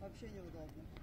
Вообще неудобно. Полоски.